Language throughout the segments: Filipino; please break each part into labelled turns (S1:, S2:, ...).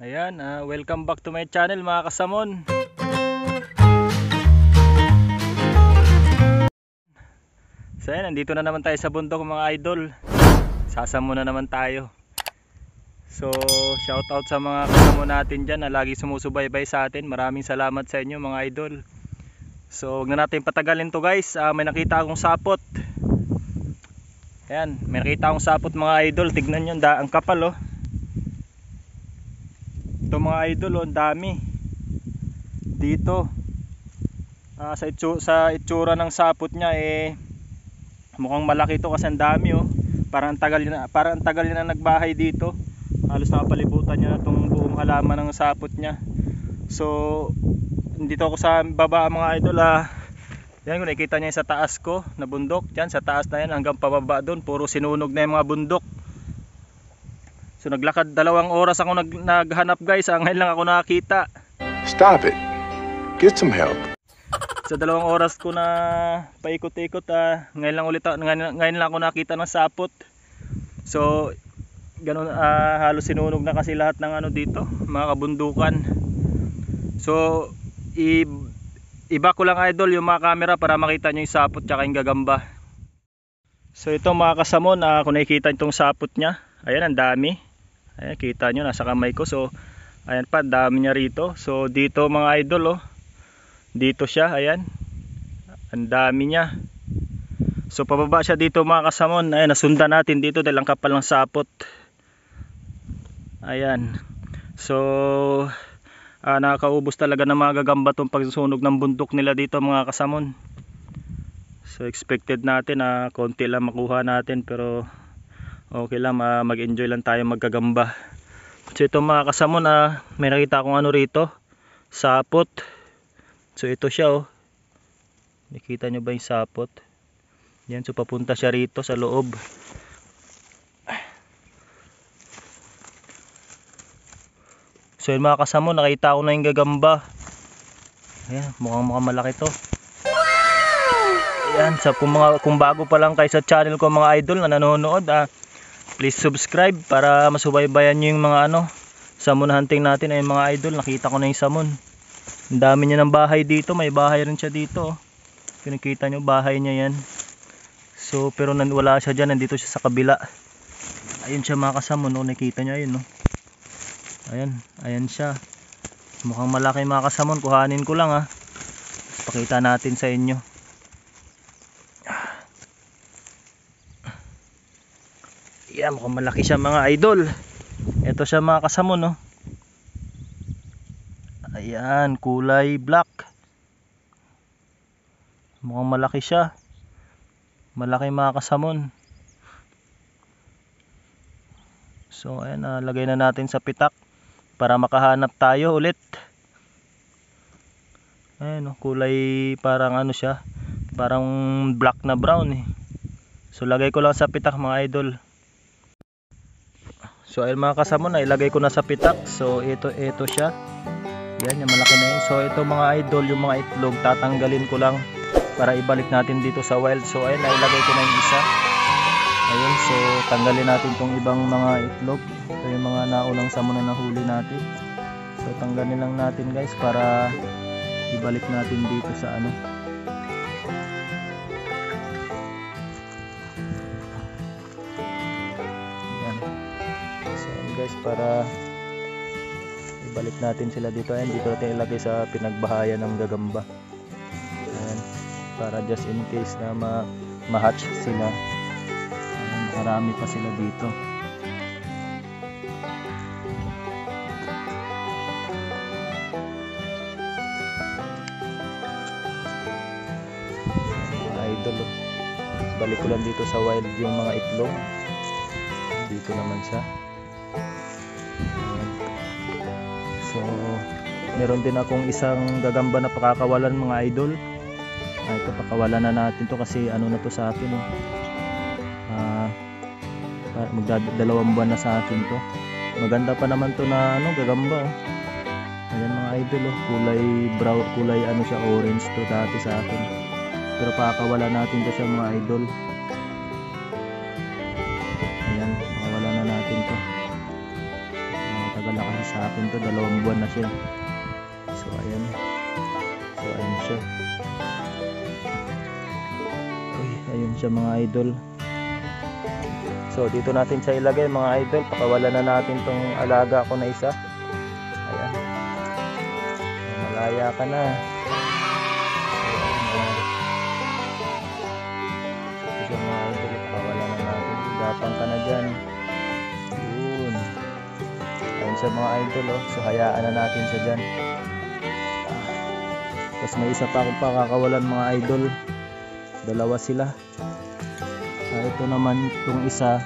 S1: Ayan, ah, welcome back to my channel mga kasamon. So ayan, nandito na naman tayo sa bundok mga idol. Sasamo na naman tayo. So, shout out sa mga kasamo natin dyan na lagi sumusubaybay sa atin. Maraming salamat sa inyo mga idol. So, huwag na natin patagalin to guys. Ah, may nakita akong sapot. Ayan, may nakita akong sapot mga idol. Tignan nyo, ang kapal oh. Ito mga idol, oh, ang dami. Dito. Ah, sa, itsu- sa itsura ng sapot niya eh mukhang malaki to kasi ang dami oh. Parang ang tagal na parang ang tagal na nagbahay dito. Halos nakapalibutan niya na tong buong halaman ng sapot niya. So dito ako sa baba mga idol ah. Yan kung nakikita niyo sa taas ko na bundok, diyan sa taas na yan hanggang pababa doon, puro sinunog na yung mga bundok. So naglakad dalawang oras ako nag, naghanap guys, ah, ngayon lang ako nakakita.
S2: Stop it. Get some help.
S1: Sa dalawang oras ko na paikot-ikot, ah, ngayon lang ulit ako- ngayon, ngayon lang ako nakita ng sapot. So ganun ah, halos sinunog na kasi lahat ng ano dito, mga kabundukan. So i iba ko lang idol yung mga camera para makita nyo yung sapot tsaka yung gagamba. So ito mga kasamon, ah, kung nakikita itong sapot niya, ayan ang dami. Ayan, kita nyo nasa kamay ko. So ayan pa, dami niya rito. So dito mga idol oh, dito siya, ayan. Ang dami niya. So pababa siya dito mga kasamon. Ayan, nasundan natin dito dahil ang kapal ng sapot. Ayan. So ah, nakakaubos talaga ng mga gagamba tong pagsusunog ng bundok nila dito mga kasamon. So expected natin na konti lang makuha natin pero okay lang ma- mag-enjoy lang tayo magkagamba. So ito mga kasamon ah, may nakita akong ano rito. Sapot. So ito siya oh. Nakita nyo ba yung sapot? Yan, so papunta siya rito sa loob. So yun mga kasamo, nakita ko na yung gagamba. Ayan, mukhang mukhang malaki to. Ayan, sa kung, mga, kung bago pa lang kayo sa channel ko mga idol na nanonood, ah, please subscribe para masubaybayan nyo yung mga ano, samon hunting natin ay mga idol. Nakita ko na yung samon. Ang dami niya ng bahay dito, may bahay rin siya dito. oh. Kinikita nyo, bahay niya yan. So, pero nan wala siya dyan, nandito siya sa kabila. Ayun siya mga kasamo, no? nakita nyo, ayun, no? Ayan, ayan siya. Mukhang malaki mga kasamon, kuhanin ko lang, ha. Tapos pakita natin sa inyo. Yan, mukhang malaki siya mga idol. Ito siya mga kasamon, no? Ayan, kulay black. Mukhang malaki siya. Malaki mga kasamon. So ayan, ah, lagay na natin sa pitak para makahanap tayo ulit. Ayan, oh, kulay parang ano siya, parang black na brown eh. So lagay ko lang sa pitak mga idol. So ayun mga kasama na ilagay ko na sa pitak. So ito ito siya. Yan, yung malaki na yun. So ito mga idol, yung mga itlog tatanggalin ko lang para ibalik natin dito sa wild. So ayun, nailagay ko na yung isa. Ayun, so tanggalin natin tong ibang mga itlog. Ito yung mga naunang samo na nahuli natin. So tanggalin lang natin guys para ibalik natin dito sa ano. Guys para ibalik natin sila dito. Ayan, dito natin ilagay sa pinagbahayan ng gagamba. Ayan, para just in case na ma ma-hatch sila. Ayan, marami pa sila dito. Idol. Balik ko lang dito sa wild yung mga itlog. Dito naman siya. So, meron din akong isang gagamba na pakakawalan mga idol. Ah, ito pakawalan na natin to kasi ano na to sa akin. Oh. Ah, magdadalawang buwan na sa akin to. Maganda pa naman to na ano gagamba. Oh. Ayan mga idol oh, kulay brown, kulay ano siya orange to dati sa akin. Pero pakakawala natin to siya mga idol. Sa akin to dalawang buwan na siya. So ayan. So ayan siya. Uy ayun siya mga idol. So dito natin siya ilagay mga idol. Pakawalan na natin tong alaga ko na isa. Ayan. Malaya ka na. Gapang ka na dyan siya mga idol oh. So hayaan na natin siya dyan. Tapos may isa pa akong pakakawalan mga idol. Dalawa sila. Ah, ito naman itong isa.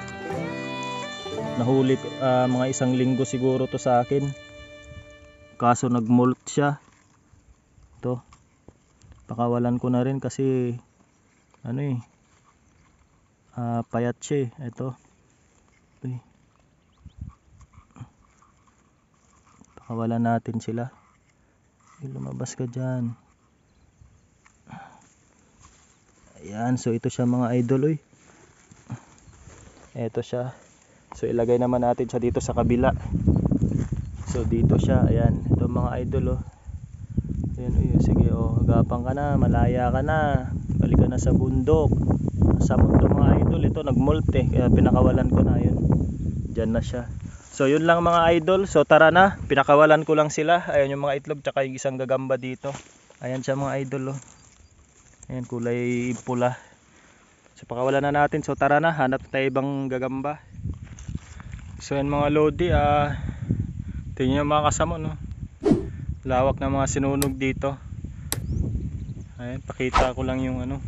S1: Nahuli ah, mga isang linggo siguro to sa akin. Kaso nagmolt siya. Ito. Pakawalan ko na rin kasi ano eh. ah, payat siya eh. Ito. Uy. Pakawalan natin sila. Ay, lumabas ka dyan. Ayan, so ito siya mga idol, uy. Ito siya. So ilagay naman natin siya dito sa kabila. So dito siya, ayan. Ito mga idol, oh. Ayan, uy, sige, oh. Gapang ka na, malaya ka na. Balik ka na sa bundok. Sa mundo mga idol, ito nagmolt eh. Kaya pinakawalan ko na, yun. Diyan na siya. So yun lang mga idol. So tara na. Pinakawalan ko lang sila. Ayan yung mga itlog tsaka yung isang gagamba dito. Ayan siya mga idol oh. Ayan kulay pula. So pakawalan na natin. So tara na. Hanap tayo ibang gagamba. So yan mga lodi ah. Tingnan nyo mga kasamo no. Lawak ng mga sinunog dito. Ayan pakita ko lang yung ano.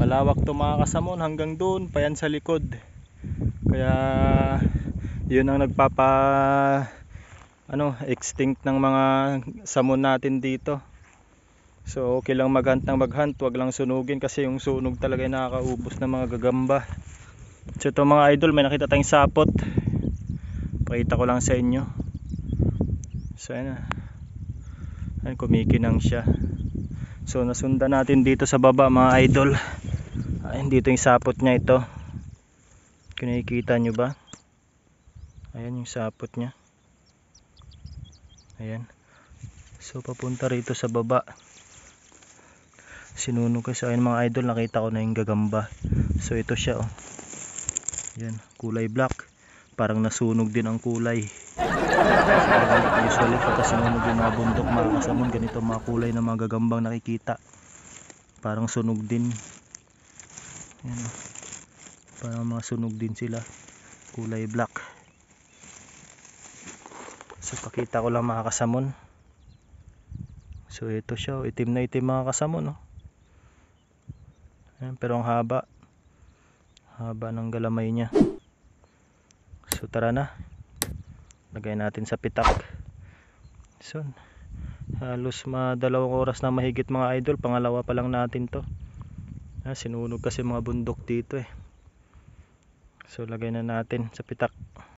S1: Malawak to mga kasamo hanggang doon pa yan sa likod. Kaya yun ang nagpapa ano extinct ng mga samon natin dito. So okay lang maghunt ng maghunt wag lang sunugin kasi yung sunog talaga ay nakakaubos ng mga gagamba. So ito mga idol may nakita tayong sapot. Pakita ko lang sa inyo. So ayan na. Ayan kumikinang siya. So nasundan natin dito sa baba mga idol. Ayan dito yung sapot niya ito. Kung nakikita nyo ba ayan yung sapot niya. Ayan. So papunta rito sa baba. Sinunog kasi ayun mga idol. Nakita ko na yung gagamba. So ito siya oh. Yan kulay black. Parang nasunog din ang kulay. Usually pagka sinunog yung mga bundok mga kasamon ganito mga kulay na mga gagambang nakikita. Parang sunog din. Yan oh. parang mga sunog din sila. Kulay black So pakita ko lang mga kasamon. So ito siya, oh. itim na itim mga kasamon. Oh. Ayan, pero ang haba. Haba ng galamay niya. So tara na. Lagay natin sa pitak. So halos madalawang oras na mahigit mga idol. Pangalawa pa lang natin to. Ah, sinunog kasi mga bundok dito eh. So lagay na natin sa pitak.